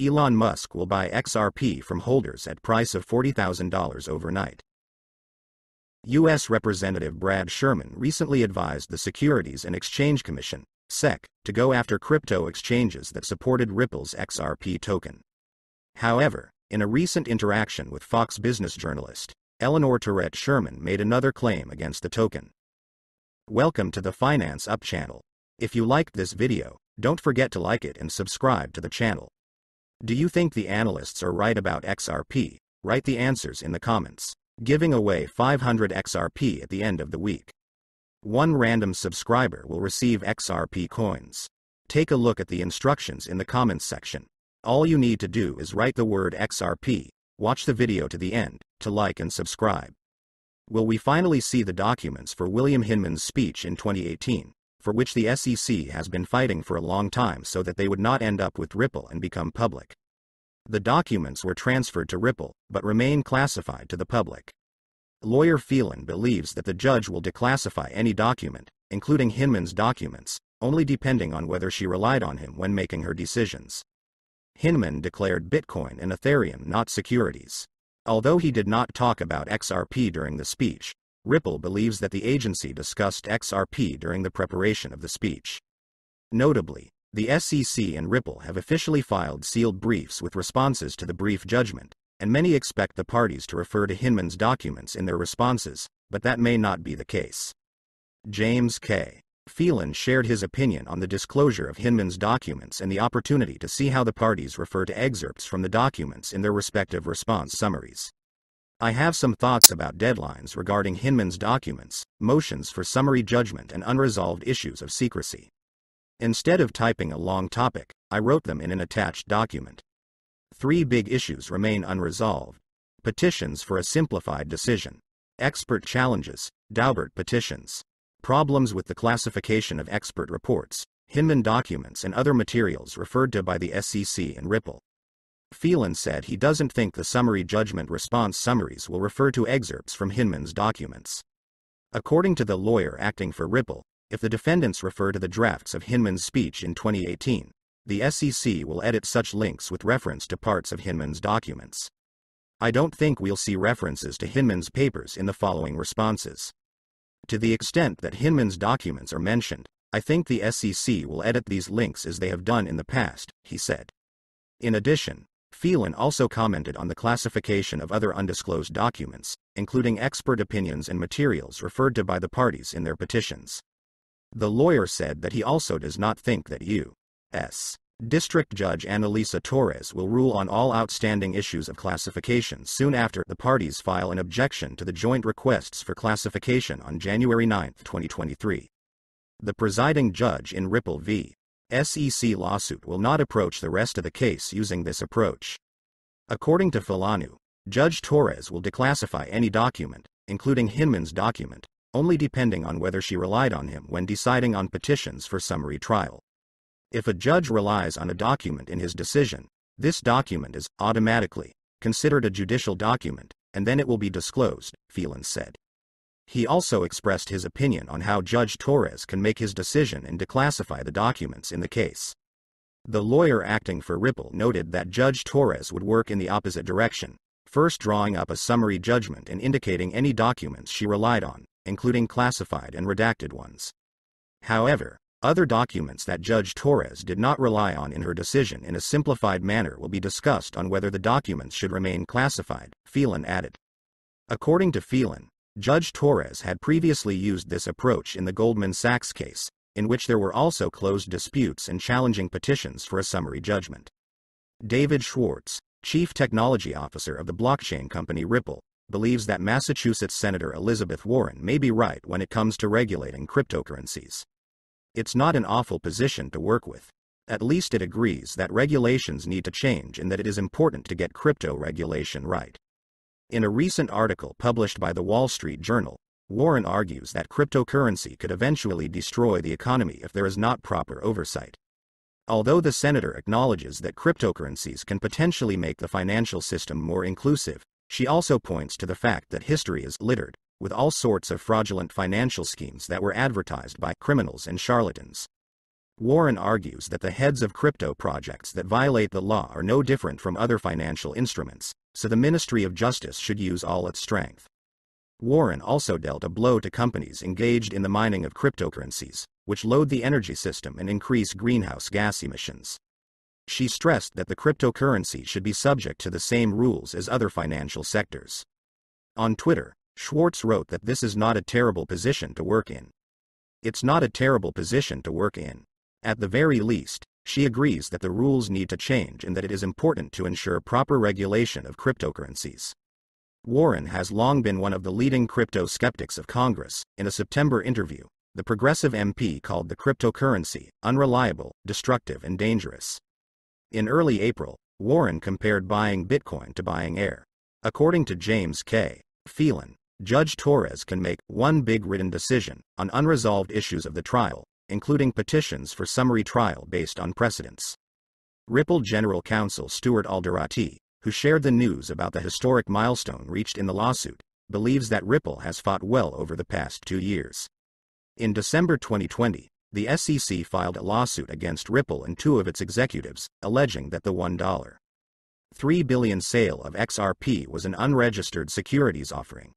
Elon Musk will buy XRP from holders at price of $40,000 overnight. U.S. Representative Brad Sherman recently advised the Securities and Exchange Commission, SEC, to go after crypto exchanges that supported Ripple's XRP token. However, in a recent interaction with Fox Business journalist, Eleanor Terrett Sherman made another claim against the token. Welcome to the Finance Up channel. If you liked this video, don't forget to like it and subscribe to the channel. Do you think the analysts are right about XRP? Write the answers in the comments. Giving away 500 XRP at the end of the week. One random subscriber will receive XRP coins. Take a look at the instructions in the comments section. All you need to do is write the word XRP, watch the video to the end, to like and subscribe. Will we finally see the documents for William Hinman's speech in 2018? For which the SEC has been fighting for a long time so that they would not end up with Ripple and become public. The documents were transferred to Ripple, but remain classified to the public. Lawyer Phelan believes that the judge will declassify any document, including Hinman's documents, only depending on whether she relied on him when making her decisions. Hinman declared Bitcoin and Ethereum not securities. Although he did not talk about XRP during the speech, Ripple believes that the agency discussed XRP during the preparation of the speech. Notably, the SEC and Ripple have officially filed sealed briefs with responses to the brief judgment, and many expect the parties to refer to Hinman's documents in their responses, but that may not be the case. James K. Phelan shared his opinion on the disclosure of Hinman's documents and the opportunity to see how the parties refer to excerpts from the documents in their respective response summaries. I have some thoughts about deadlines regarding Hinman's documents, motions for summary judgment and unresolved issues of secrecy. Instead of typing a long topic, I wrote them in an attached document. Three big issues remain unresolved. Petitions for a simplified decision. Expert challenges, Daubert petitions. Problems with the classification of expert reports, Hinman documents and other materials referred to by the SEC and Ripple. Phelan said he doesn't think the summary judgment response summaries will refer to excerpts from Hinman's documents. According to the lawyer acting for Ripple, if the defendants refer to the drafts of Hinman's speech in 2018, the SEC will edit such links with reference to parts of Hinman's documents. I don't think we'll see references to Hinman's papers in the following responses. To the extent that Hinman's documents are mentioned, I think the SEC will edit these links as they have done in the past, he said. In addition, Phelan also commented on the classification of other undisclosed documents, including expert opinions and materials referred to by the parties in their petitions. The lawyer said that he also does not think that U.S. District Judge Analisa Torres will rule on all outstanding issues of classification soon after the parties file an objection to the joint requests for classification on January 9, 2023. The presiding judge in Ripple v. SEC lawsuit will not approach the rest of the case using this approach. According to Filanu, Judge Torres will declassify any document, including Hinman's document, only depending on whether she relied on him when deciding on petitions for summary trial. If a judge relies on a document in his decision, this document is automatically considered a judicial document, and then it will be disclosed, Phelan said. He also expressed his opinion on how Judge Torres can make his decision and declassify the documents in the case. The lawyer acting for Ripple noted that Judge Torres would work in the opposite direction, first drawing up a summary judgment and indicating any documents she relied on, including classified and redacted ones. However, other documents that Judge Torres did not rely on in her decision in a simplified manner will be discussed on whether the documents should remain classified, Phelan added. According to Phelan, Judge Torres had previously used this approach in the Goldman Sachs case, in which there were also closed disputes and challenging petitions for a summary judgment. David Schwartz, Chief Technology Officer of the blockchain company Ripple, believes that Massachusetts Senator Elizabeth Warren may be right when it comes to regulating cryptocurrencies. It's not an awful position to work with. At least it agrees that regulations need to change and that it is important to get crypto regulation right. In a recent article published by the Wall Street Journal, Warren argues that cryptocurrency could eventually destroy the economy if there is not proper oversight. Although the senator acknowledges that cryptocurrencies can potentially make the financial system more inclusive, she also points to the fact that history is littered with all sorts of fraudulent financial schemes that were advertised by criminals and charlatans. Warren argues that the heads of crypto projects that violate the law are no different from other financial instruments, so the Ministry of Justice should use all its strength. Warren also dealt a blow to companies engaged in the mining of cryptocurrencies, which load the energy system and increase greenhouse gas emissions. She stressed that the cryptocurrency should be subject to the same rules as other financial sectors. On Twitter, Schwartz wrote that this is not a terrible position to work in. It's not a terrible position to work in. At the very least, she agrees that the rules need to change and that it is important to ensure proper regulation of cryptocurrencies. Warren has long been one of the leading crypto skeptics of Congress. In a September interview, the progressive MP called the cryptocurrency unreliable, destructive, and dangerous. In early April, Warren compared buying Bitcoin to buying air. According to James K. Phelan, Judge Torres can make one big written decision on unresolved issues of the trial, including petitions for summary trial based on precedents. Ripple General Counsel Stuart Alderoty, who shared the news about the historic milestone reached in the lawsuit, believes that Ripple has fought well over the past two years. In December 2020, the SEC filed a lawsuit against Ripple and two of its executives, alleging that the $1.3 billion sale of XRP was an unregistered securities offering.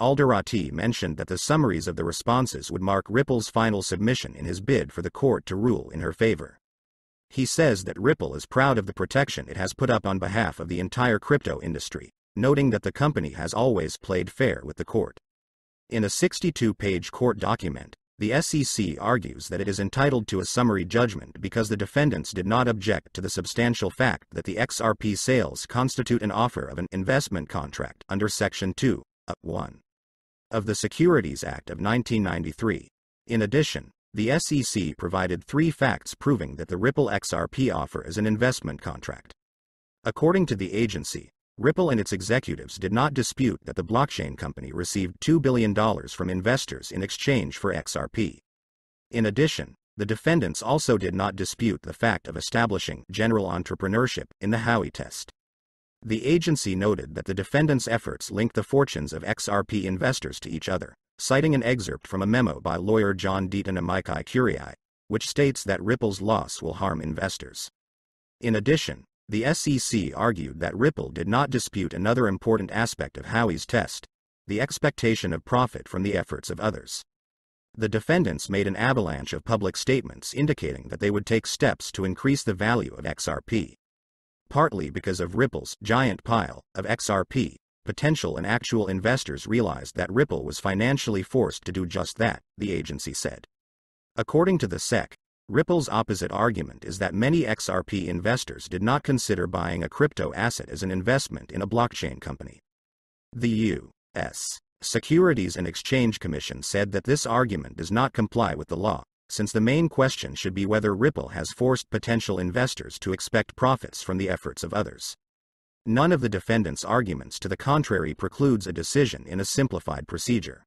Alderoty mentioned that the summaries of the responses would mark Ripple's final submission in his bid for the court to rule in her favor. He says that Ripple is proud of the protection it has put up on behalf of the entire crypto industry, noting that the company has always played fair with the court. In a 62 page court document, the SEC argues that it is entitled to a summary judgment because the defendants did not object to the substantial fact that the XRP sales constitute an offer of an investment contract under Section 2, 1 of the Securities Act of 1993. In addition, the SEC provided three facts proving that the Ripple XRP offer is an investment contract. According to the agency, Ripple and its executives did not dispute that the blockchain company received $2 billion from investors in exchange for XRP. In addition, the defendants also did not dispute the fact of establishing general entrepreneurship in the Howey test. The agency noted that the defendants' efforts linked the fortunes of XRP investors to each other, citing an excerpt from a memo by lawyer John Deaton and Curii, which states that Ripple's loss will harm investors. In addition, the SEC argued that Ripple did not dispute another important aspect of Howey's test the expectation of profit from the efforts of others. The defendants made an avalanche of public statements indicating that they would take steps to increase the value of XRP. Partly because of Ripple's giant pile of XRP, potential and actual investors realized that Ripple was financially forced to do just that, the agency said. According to the SEC, Ripple's opposite argument is that many XRP investors did not consider buying a crypto asset as an investment in a blockchain company. The U.S. Securities and Exchange Commission said that this argument does not comply with the law, since the main question should be whether Ripple has forced potential investors to expect profits from the efforts of others. None of the defendants' arguments to the contrary precludes a decision in a simplified procedure.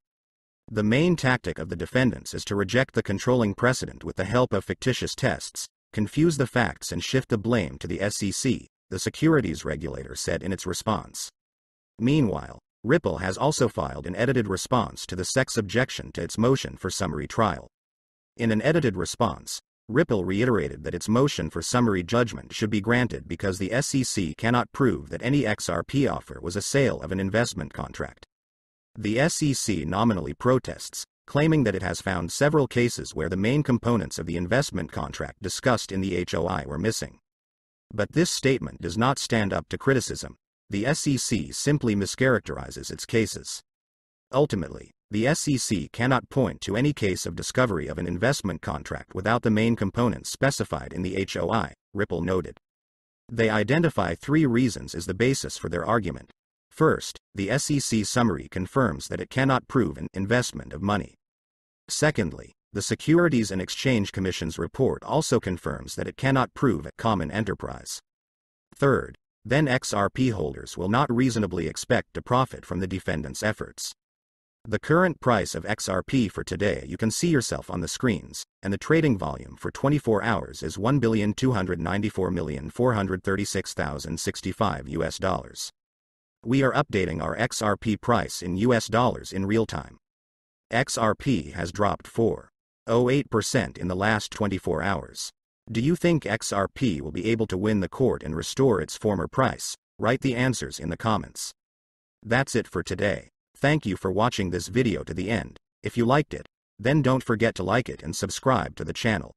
The main tactic of the defendants is to reject the controlling precedent with the help of fictitious tests, confuse the facts, and shift the blame to the SEC, the securities regulator said in its response. Meanwhile, Ripple has also filed an edited response to the SEC's objection to its motion for summary trial. In an edited response, Ripple reiterated that its motion for summary judgment should be granted because the SEC cannot prove that any XRP offer was a sale of an investment contract. The SEC nominally protests, claiming that it has found several cases where the main components of the investment contract discussed in the Howey were missing. But this statement does not stand up to criticism. The SEC simply mischaracterizes its cases. Ultimately, the SEC cannot point to any case of discovery of an investment contract without the main components specified in the Howey, Ripple noted. They identify three reasons as the basis for their argument. First, the SEC summary confirms that it cannot prove an investment of money. Secondly, the Securities and Exchange Commission's report also confirms that it cannot prove a common enterprise. Third, then XRP holders will not reasonably expect to profit from the defendant's efforts. The current price of XRP for today you can see yourself on the screens, and the trading volume for 24 hours is 1,294,436,065 US dollars. We are updating our XRP price in US dollars in real time. XRP has dropped 4. 0.08% in the last 24 hours. Do you think XRP will be able to win the court and restore its former price? Write the answers in the comments. That's it for today. Thank you for watching this video to the end. If you liked it, then don't forget to like it and subscribe to the channel.